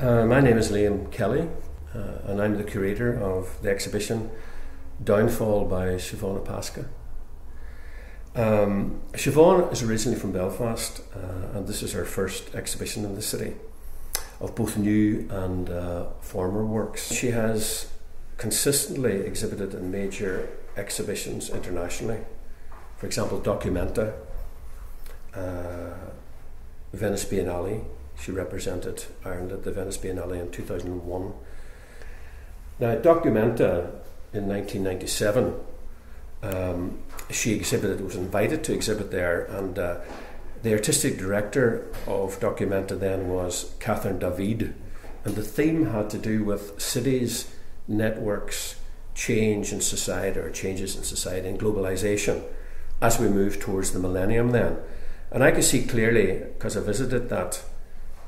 Uh, my name is Liam Kelly, uh, and I'm the curator of the exhibition Downfall by Siobhan Hapaska. Um, Siobhan is originally from Belfast, uh, and this is her first exhibition in the city of both new and uh, former works. She has consistently exhibited in major exhibitions internationally. For example, Documenta, uh, Venice Biennale, she represented Ireland at the Venice Biennale in 2001. Now, Documenta in 1997, um, she exhibited, was invited to exhibit there, and uh, the artistic director of Documenta then was Catherine David, and the theme had to do with cities, networks, change in society, or changes in society, and globalization as we move towards the millennium then. And I could see clearly, because I visited that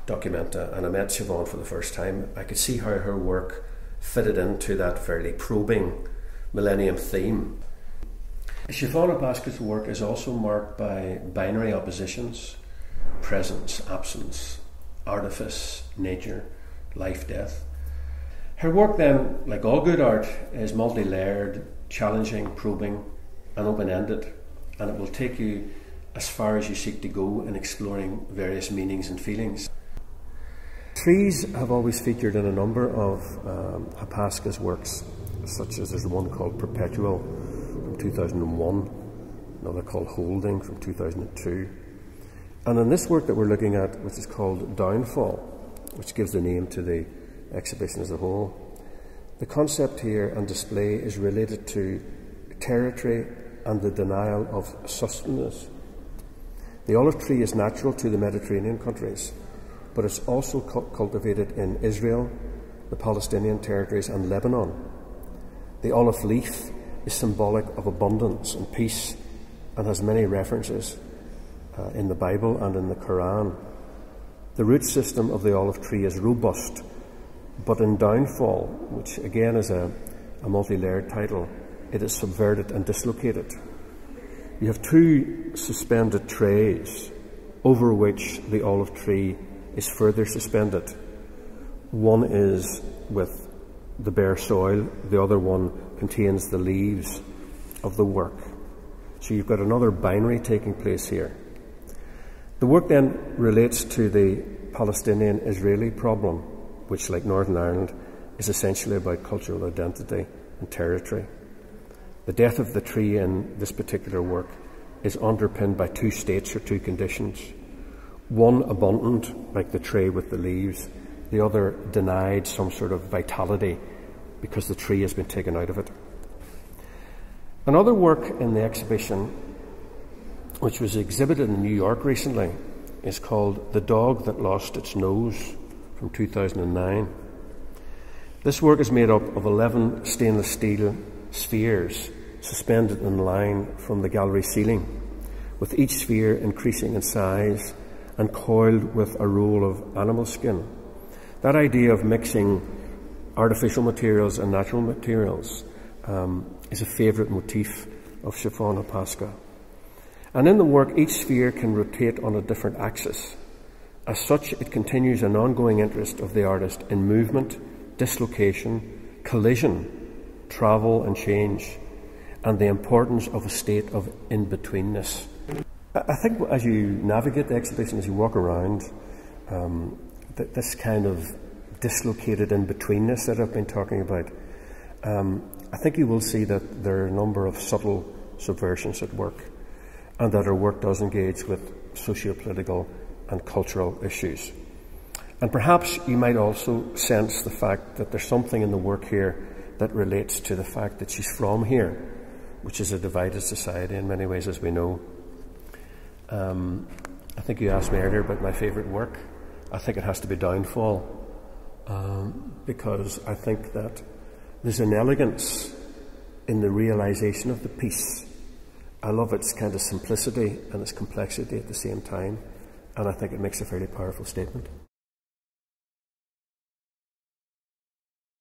Documenta uh, and I met Siobhan for the first time, I could see how her work fitted into that fairly probing millennium theme. Siobhan Hapaska's work is also marked by binary oppositions, presence, absence, artifice, nature, life, death. Her work, then, like all good art, is multi layered, challenging, probing, and open ended, and it will take you as far as you seek to go in exploring various meanings and feelings. Trees have always featured in a number of um, works, such as there's one called Perpetual from 2001, another called Holding from 2002. And in this work that we're looking at, which is called Downfall, which gives the name to the exhibition as a whole, the concept here and display is related to territory and the denial of sustenance. The olive tree is natural to the Mediterranean countries but it's also cu- cultivated in Israel, the Palestinian territories, and Lebanon. The olive leaf is symbolic of abundance and peace and has many references uh, in the Bible and in the Quran. The root system of the olive tree is robust, but in downfall, which again is a, a multi layered title, it is subverted and dislocated. You have two suspended trays over which the olive tree is further suspended. One is with the bare soil, the other one contains the leaves of the work. So you've got another binary taking place here. The work then relates to the Palestinian Israeli problem, which, like Northern Ireland, is essentially about cultural identity and territory. The death of the tree in this particular work is underpinned by two states or two conditions. One abundant, like the tree with the leaves, the other denied some sort of vitality because the tree has been taken out of it. Another work in the exhibition, which was exhibited in New York recently, is called The Dog That Lost Its Nose from 2009. This work is made up of 11 stainless steel spheres suspended in line from the gallery ceiling, with each sphere increasing in size and coiled with a roll of animal skin. That idea of mixing artificial materials and natural materials um, is a favourite motif of Siobhan Hapaska. And in the work, each sphere can rotate on a different axis. As such, it continues an ongoing interest of the artist in movement, dislocation, collision, travel, and change, and the importance of a state of in betweenness. I think as you navigate the exhibition, as you walk around, um, th- this kind of dislocated in betweenness that I've been talking about, um, I think you will see that there are a number of subtle subversions at work, and that our work does engage with socio-political and cultural issues. And perhaps you might also sense the fact that there's something in the work here that relates to the fact that she's from here, which is a divided society in many ways, as we know. Um, I think you asked me earlier about my favourite work. I think it has to be Downfall um, because I think that there's an elegance in the realization of the piece. I love its kind of simplicity and its complexity at the same time, and I think it makes a fairly powerful statement.